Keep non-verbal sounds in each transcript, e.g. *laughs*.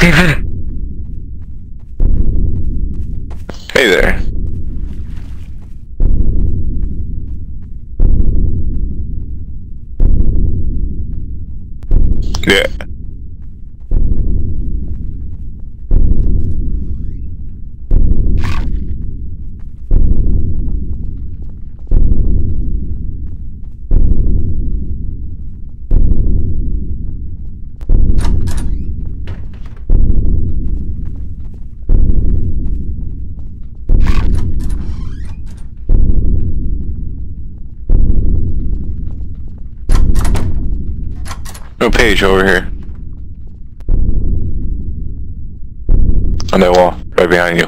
Steven! Hey there. Yeah. No page over here. On that wall, right behind you.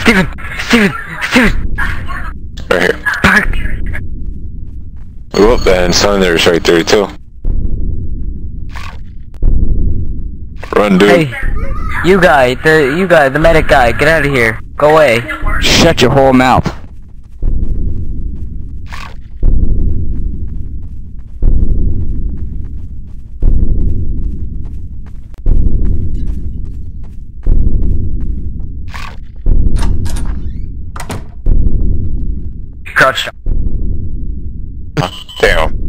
Steven! Steven! Steven! Right here. Park! Whoop, and Slender's right there too. Run, dude. Hey! You guy, the you guy, the medic guy, get out of here. Go away. Shut your whole mouth. Crouch down. Damn.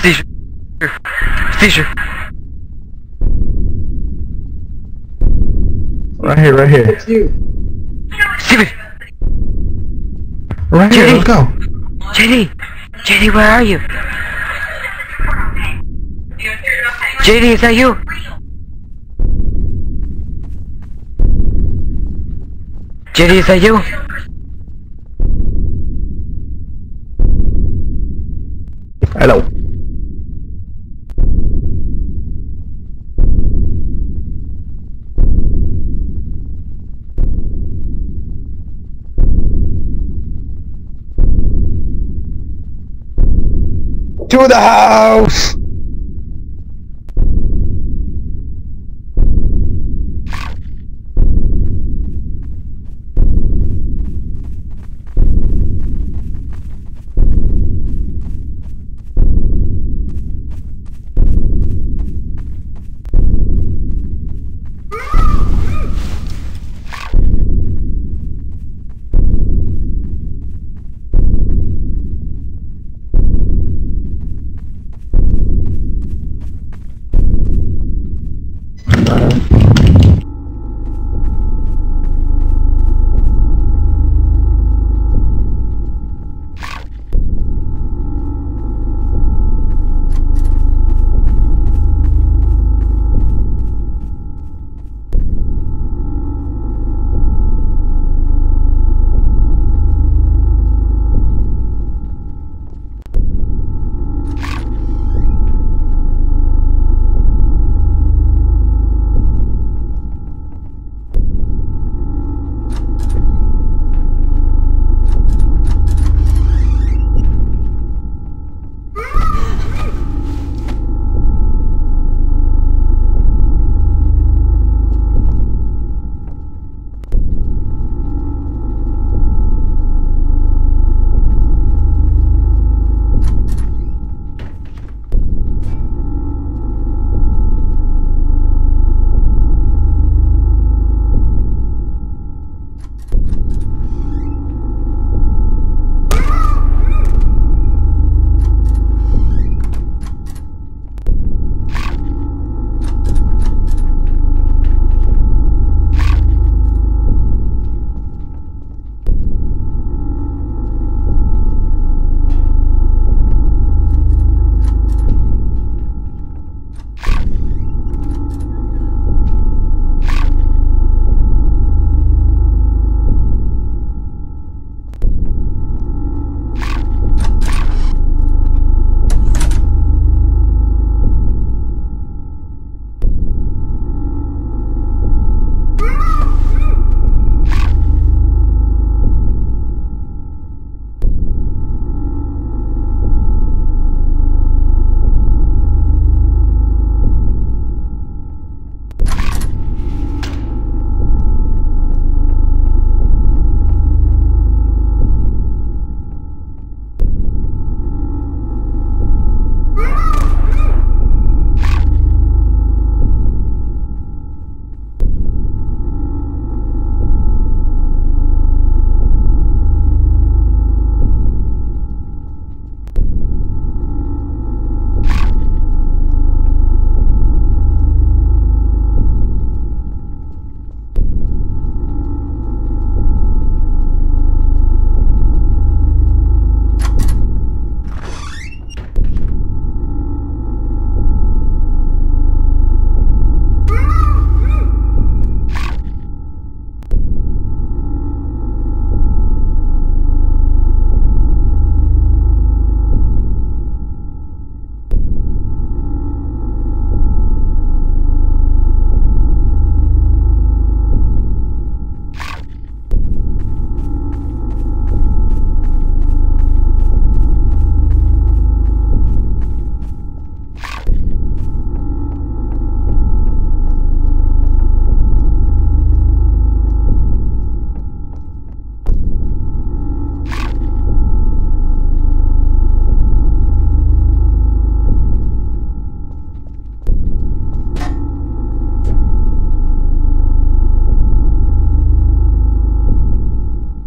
Seizure. Seizure. Right here, right here. It's you. Steven! Right here, Jenny. let's go. JD! JD, where are you? JD, is that you? JD, is that you? Hello. To the house!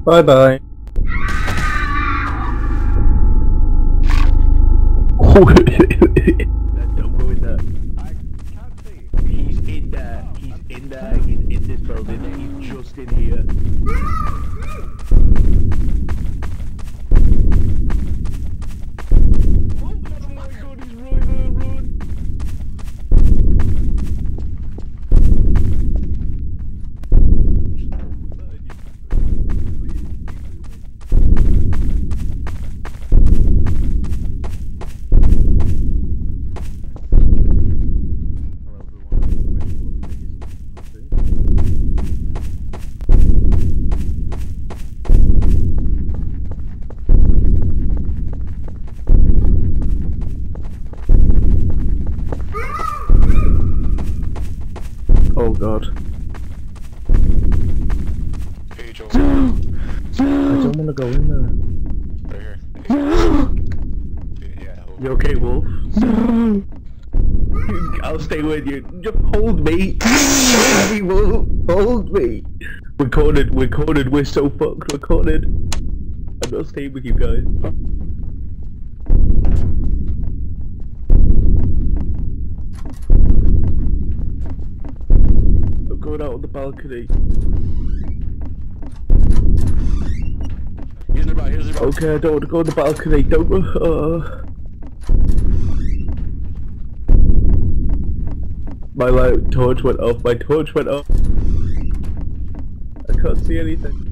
Bye bye. Don't go in. I can't see. He's in there. He's in there. He's in this building. He's just in here. Oh my god, he's right there, run! Hello everyone, which was biggest pussy? God. Page over. *gasps* I don't wanna go in there. Right here. Yeah. You okay, Wolf? *laughs* I'll stay with you. Just hold me. Hold me, Wolf. Hold me. We're cornered. We're cornered. We're so fucked. We're cornered. I'm not staying with you guys. Going out on the balcony. Here's the here's the Okay, I don't want to go on the balcony. Don't. Uh, my light torch went off. My torch went off. I can't see anything.